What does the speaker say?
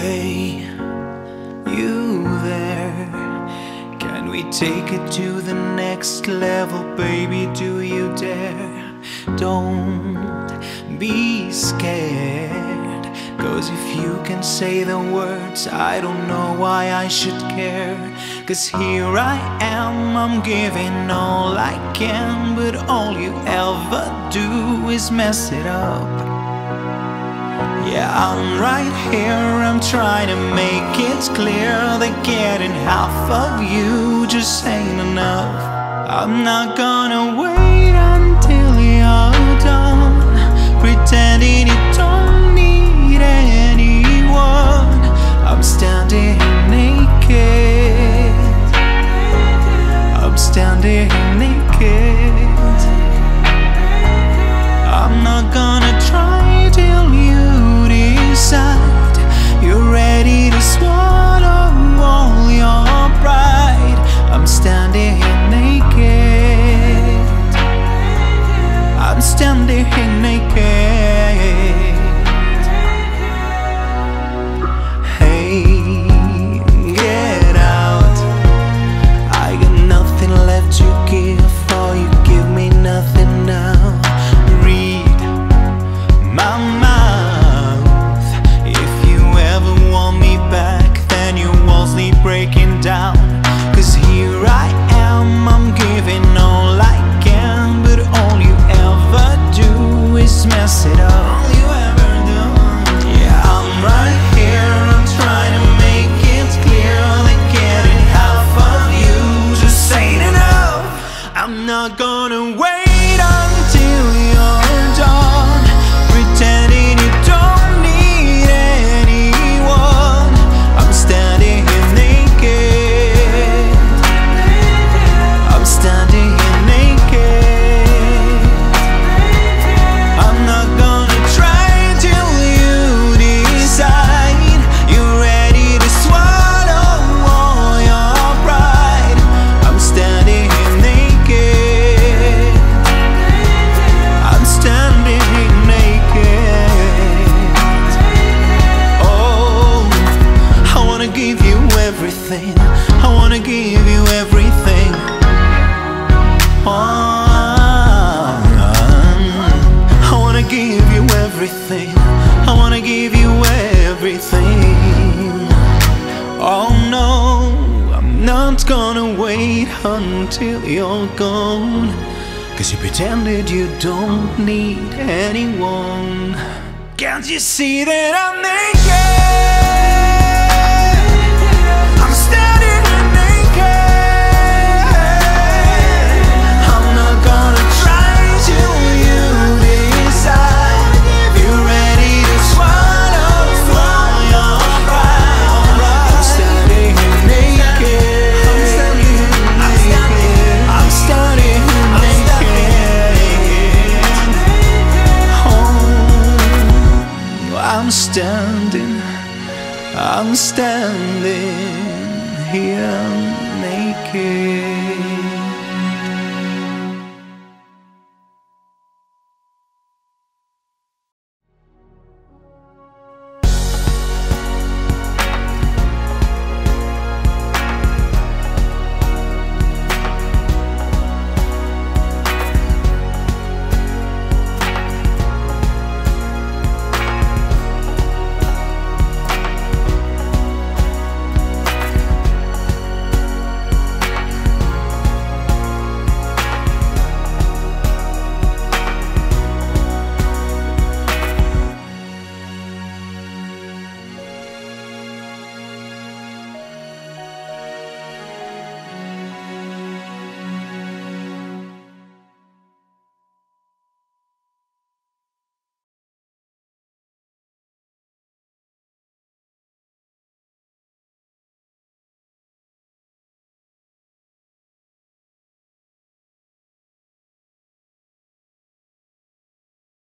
Hey, you there? Can we take it to the next level, baby? Do you dare? Don't be scared. Cause if you can say the words, I don't know why I should care. Cause here I am, I'm giving all I can, but all you ever do is mess it up. Yeah, I'm right here, I'm trying to make it clear that getting half of you just ain't enough. I'm not gonna wait until you're done, pretending Gonna wait until you're gone. Cause you pretended you don't need anyone. Can't you see that I'm naked? standing, I'm standing here naked.